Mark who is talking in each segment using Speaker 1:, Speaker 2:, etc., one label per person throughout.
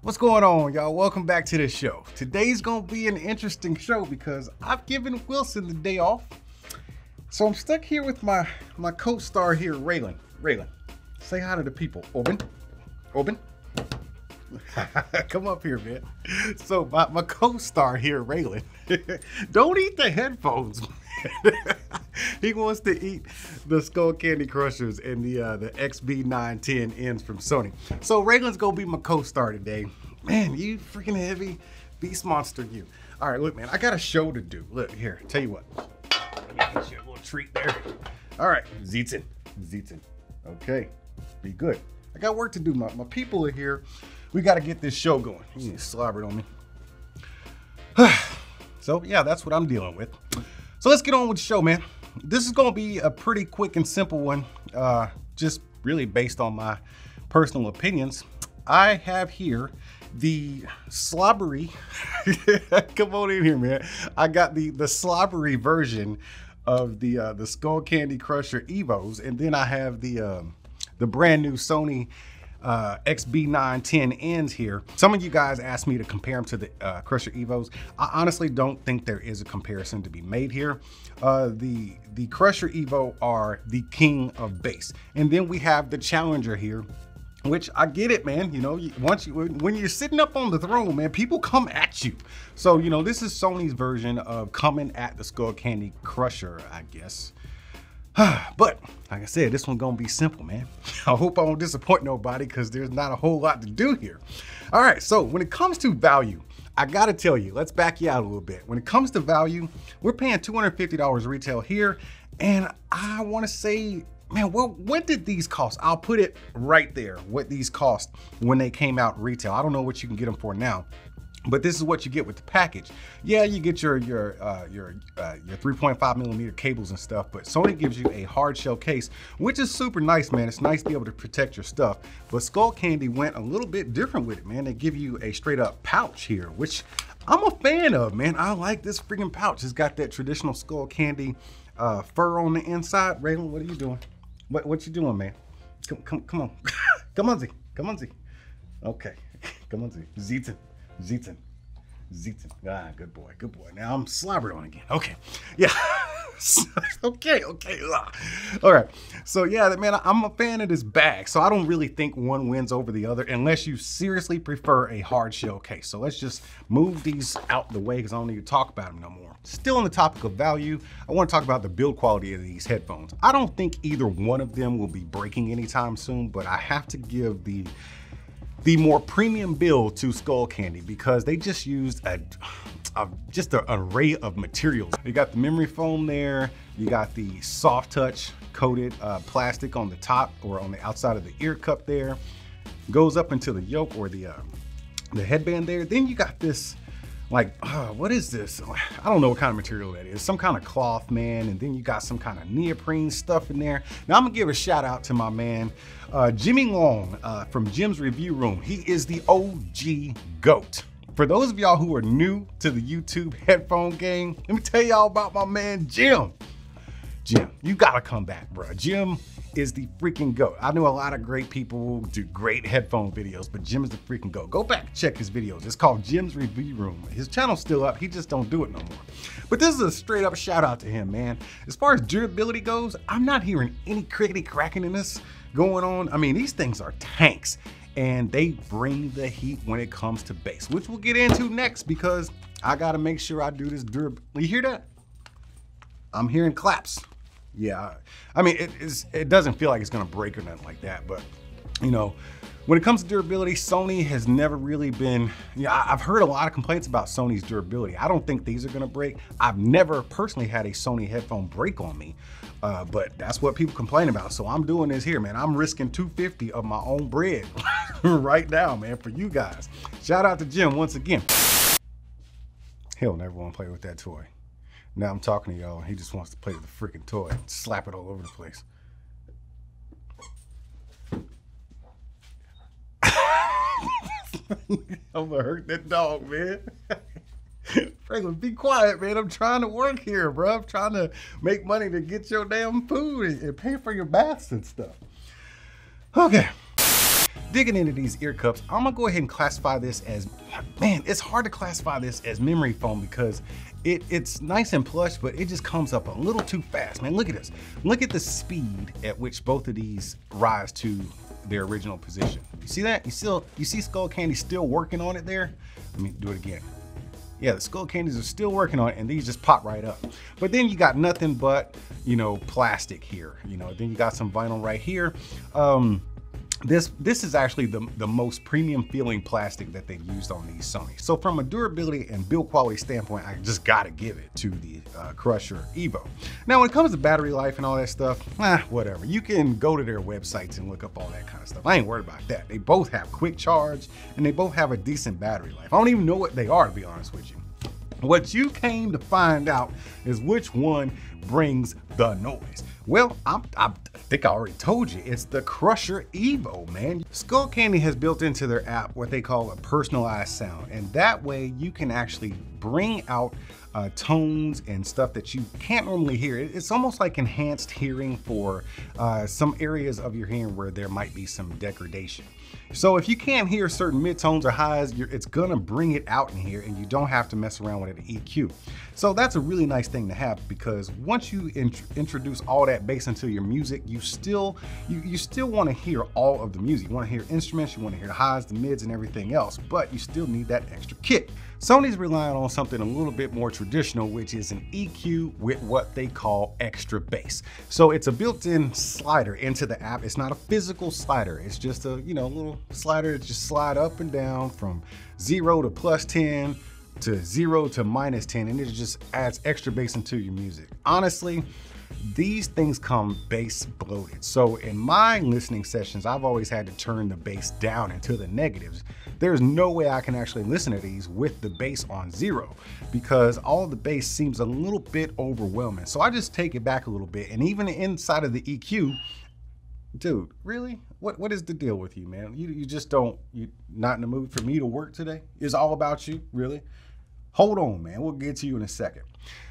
Speaker 1: What's going on, y'all? Welcome back to the show. Today's gonna be an interesting show because I've given Wilson the day off. So I'm stuck here with my, my co-star here, Raylan. Raylan, say hi to the people. Open. Open. Come up here, man. So my, my co-star here, Raylan, don't eat the headphones. he wants to eat the Skullcandy Crushers and the uh, the XB910Ns from Sony. So Raylan's gonna be my co-star today. Man, you freaking heavy beast monster, you. All right, look, man, I got a show to do. Look here, tell you what. Get little treat there. All right, Zeetzen, Zeetzen. Okay, be good. I got work to do. My, my people are here. We got to get this show going. You slobbered on me. so yeah, that's what I'm dealing with. So let's get on with the show, man. This is gonna be a pretty quick and simple one, uh, just really based on my personal opinions. I have here the slobbery, come on in here, man. I got the, the slobbery version of the uh, the Skullcandy Crusher Evos, and then I have the um, the brand new Sony uh, XB910Ns here. Some of you guys asked me to compare them to the uh, Crusher Evos. I honestly don't think there is a comparison to be made here. Uh, the, the Crusher Evo are the king of bass. And then we have the Challenger here, which I get it, man. You know, once you when you're sitting up on the throne, man, people come at you. So you know, this is Sony's version of coming at the Skullcandy Crusher, I guess. but like I said, this one gonna be simple, man. I hope I won't disappoint nobody because there's not a whole lot to do here. All right, so when it comes to value, I gotta tell you, let's back you out a little bit. When it comes to value, we're paying $250 retail here, and I wanna say, man, well, what did these cost? I'll put it right there, what these cost when they came out retail. I don't know what you can get them for now, but this is what you get with the package. Yeah, you get your your uh, your uh, your 3.5 millimeter cables and stuff, but Sony gives you a hard shell case, which is super nice, man. It's nice to be able to protect your stuff. But Skullcandy went a little bit different with it, man. They give you a straight up pouch here, which I'm a fan of, man. I like this freaking pouch. It's got that traditional Skullcandy uh, fur on the inside. Raylan, what are you doing? What what you doing, man? Come come come on, come on, Z, come on, Z. Okay, come on, Z. Zeetzen. Zeetzen. Zeetzen. Ah, good boy, good boy. Now I'm slobbered on again. Okay, yeah. okay, okay. All right. So yeah, man, I'm a fan of this bag. So I don't really think one wins over the other unless you seriously prefer a hard shell case. So let's just move these out the way because I don't need to talk about them no more. Still on the topic of value, I want to talk about the build quality of these headphones. I don't think either one of them will be breaking anytime soon, but I have to give the the more premium build to Skullcandy because they just used a, a, just an array of materials. You got the memory foam there, you got the soft touch coated uh, plastic on the top or on the outside of the ear cup there, goes up into the yoke or the uh, the headband there. Then you got this like, uh, what is this? I don't know what kind of material that is. Some kind of cloth, man. And then you got some kind of neoprene stuff in there. Now I'm gonna give a shout out to my man, uh, Jimmy Long uh, from Jim's Review Room. He is the OG GOAT. For those of y'all who are new to the YouTube headphone game, let me tell y'all about my man, Jim. Jim, you gotta come back, bro. Jim is the freaking GOAT. I know a lot of great people do great headphone videos, but Jim is the freaking GOAT. Go back check his videos. It's called Jim's Review Room. His channel's still up. He just don't do it no more. But this is a straight up shout out to him, man. As far as durability goes, I'm not hearing any crickety cracking in this going on. I mean, these things are tanks and they bring the heat when it comes to bass, which we'll get into next because I gotta make sure I do this durable. You hear that? I'm hearing claps yeah, I mean, it, it doesn't feel like it's gonna break or nothing like that, but you know, when it comes to durability, Sony has never really been, yeah, I've heard a lot of complaints about Sony's durability. I don't think these are gonna break. I've never personally had a Sony headphone break on me, uh, but that's what people complain about. So I'm doing this here, man. I'm risking 250 of my own bread right now, man, for you guys. Shout out to Jim once again. He'll never wanna play with that toy. Now I'm talking to y'all, and he just wants to play with the freaking toy, and slap it all over the place. I'm gonna hurt that dog, man. Franklin, be quiet, man. I'm trying to work here, bro. I'm trying to make money to get your damn food and pay for your baths and stuff. Okay. Digging into these ear cups, I'm gonna go ahead and classify this as, man, it's hard to classify this as memory foam because it, it's nice and plush, but it just comes up a little too fast, man. Look at this. Look at the speed at which both of these rise to their original position. You see that? You still, you see Skullcandy still working on it there? Let me do it again. Yeah, the Skullcandies are still working on it and these just pop right up. But then you got nothing but, you know, plastic here. You know, then you got some vinyl right here. Um, this this is actually the, the most premium feeling plastic that they've used on these Sony. So from a durability and build quality standpoint, I just gotta give it to the uh, Crusher Evo. Now when it comes to battery life and all that stuff, eh, whatever. You can go to their websites and look up all that kind of stuff. I ain't worried about that. They both have quick charge and they both have a decent battery life. I don't even know what they are to be honest with you. What you came to find out is which one brings the noise. Well, I'm, i think I already told you, it's the Crusher Evo, man. Skullcandy has built into their app what they call a personalized sound, and that way you can actually bring out uh, tones and stuff that you can't normally hear. It's almost like enhanced hearing for uh, some areas of your hearing where there might be some degradation. So if you can't hear certain midtones or highs, it's gonna bring it out in here and you don't have to mess around with an EQ. So that's a really nice thing to have because once you int introduce all that bass into your music, you still you, you still wanna hear all of the music. You wanna hear instruments, you wanna hear the highs, the mids, and everything else, but you still need that extra kick. Sony's relying on something a little bit more traditional, which is an EQ with what they call extra bass. So it's a built-in slider into the app. It's not a physical slider. It's just a, you know, little slider that just slide up and down from zero to plus 10 to zero to minus 10, and it just adds extra bass into your music. Honestly, these things come bass bloated. So in my listening sessions, I've always had to turn the bass down into the negatives. There's no way I can actually listen to these with the bass on zero because all the bass seems a little bit overwhelming. So I just take it back a little bit. And even inside of the EQ, dude, really? What what is the deal with you, man? You you just don't you not in the mood for me to work today? It's all about you, really? Hold on, man. We'll get to you in a second.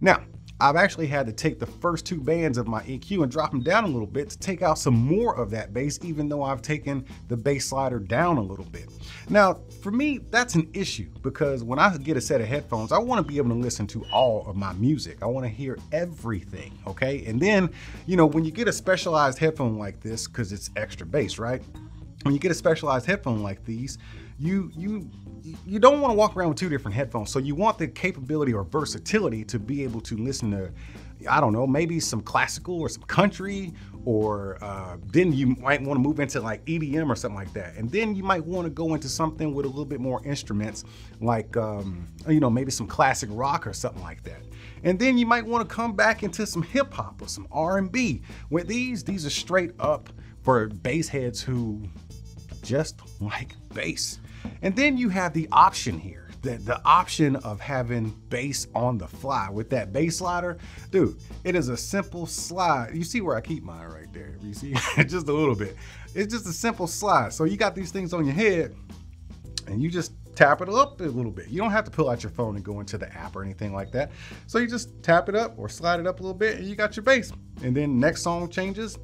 Speaker 1: Now, I've actually had to take the first two bands of my EQ and drop them down a little bit to take out some more of that bass, even though I've taken the bass slider down a little bit. Now, for me, that's an issue because when I get a set of headphones, I wanna be able to listen to all of my music. I wanna hear everything, okay? And then, you know, when you get a specialized headphone like this, because it's extra bass, right? When you get a specialized headphone like these, you you you don't want to walk around with two different headphones. So you want the capability or versatility to be able to listen to, I don't know, maybe some classical or some country, or uh, then you might want to move into like EDM or something like that. And then you might want to go into something with a little bit more instruments, like, um, you know, maybe some classic rock or something like that. And then you might want to come back into some hip hop or some R&B. With these, these are straight up for bass heads who just like bass. And then you have the option here, the, the option of having bass on the fly with that bass slider. Dude, it is a simple slide. You see where I keep mine right there. You see, just a little bit. It's just a simple slide. So you got these things on your head and you just tap it up a little bit. You don't have to pull out your phone and go into the app or anything like that. So you just tap it up or slide it up a little bit and you got your bass. And then next song changes,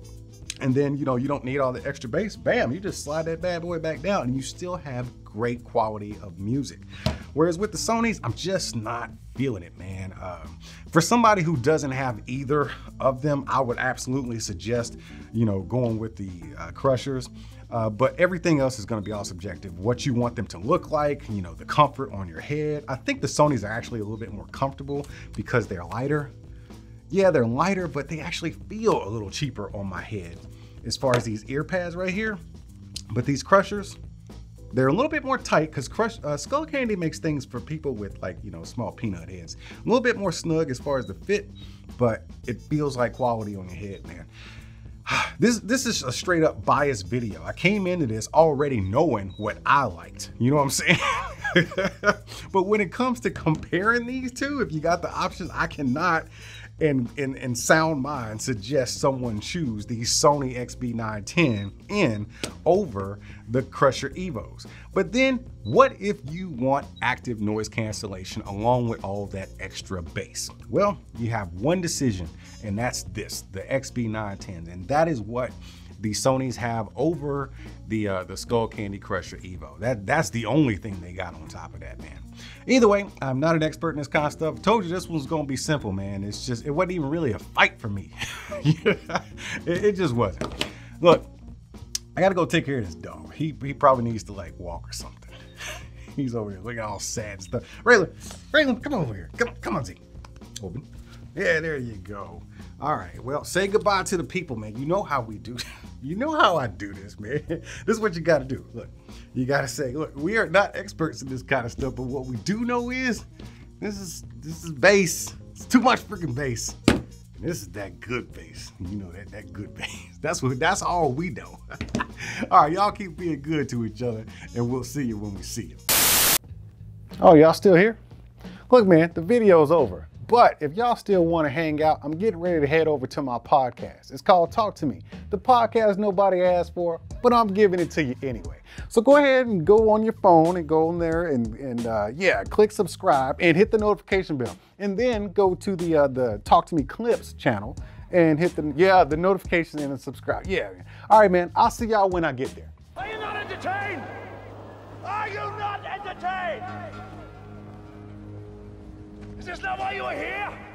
Speaker 1: and then you know you don't need all the extra bass bam you just slide that bad boy back down and you still have great quality of music. Whereas with the Sonys, I'm just not feeling it, man. Um, for somebody who doesn't have either of them, I would absolutely suggest, you know, going with the uh, Crushers. Uh, but everything else is going to be all subjective. What you want them to look like, you know, the comfort on your head. I think the Sonys are actually a little bit more comfortable because they're lighter. Yeah, they're lighter, but they actually feel a little cheaper on my head as far as these ear pads right here. But these Crushers, they're a little bit more tight because Crush uh, Skullcandy makes things for people with like, you know, small peanut heads. A little bit more snug as far as the fit, but it feels like quality on your head, man. This this is a straight up biased video. I came into this already knowing what I liked. You know what I'm saying? but when it comes to comparing these two, if you got the options, I cannot and in, in sound mind suggest someone choose the Sony XB910N over the Crusher Evos. But then what if you want active noise cancellation along with all that extra bass? Well, you have one decision and that's this, the XB910. And that is what the Sonys have over the uh, the Skullcandy Crusher Evo. That that's the only thing they got on top of that, man. Either way, I'm not an expert in this kind of stuff. Told you this one's gonna be simple, man. It's just it wasn't even really a fight for me. it, it just wasn't. Look, I gotta go take care of this dog. He he probably needs to like walk or something. He's over here looking all sad and stuff. Raylan, Raylan, come over here. Come come on, Z. Open. Yeah, there you go. All right. Well, say goodbye to the people, man. You know how we do. you know how I do this, man. this is what you got to do. Look, you got to say, look, we are not experts in this kind of stuff, but what we do know is this is this is bass. It's too much freaking bass. And this is that good bass. You know that that good bass. That's what. That's all we know. all right, y'all keep being good to each other, and we'll see you when we see you. Oh, y'all still here? Look, man, the video's over. But if y'all still want to hang out, I'm getting ready to head over to my podcast. It's called Talk to Me. The podcast nobody asked for, but I'm giving it to you anyway. So go ahead and go on your phone and go on there and, and uh, yeah, click subscribe and hit the notification bell. And then go to the, uh, the Talk to Me Clips channel and hit the, yeah, the notification and subscribe. Yeah. All right, man. I'll see y'all when I get there.
Speaker 2: Are you not entertained? Are you not entertained? Is this not why you are here?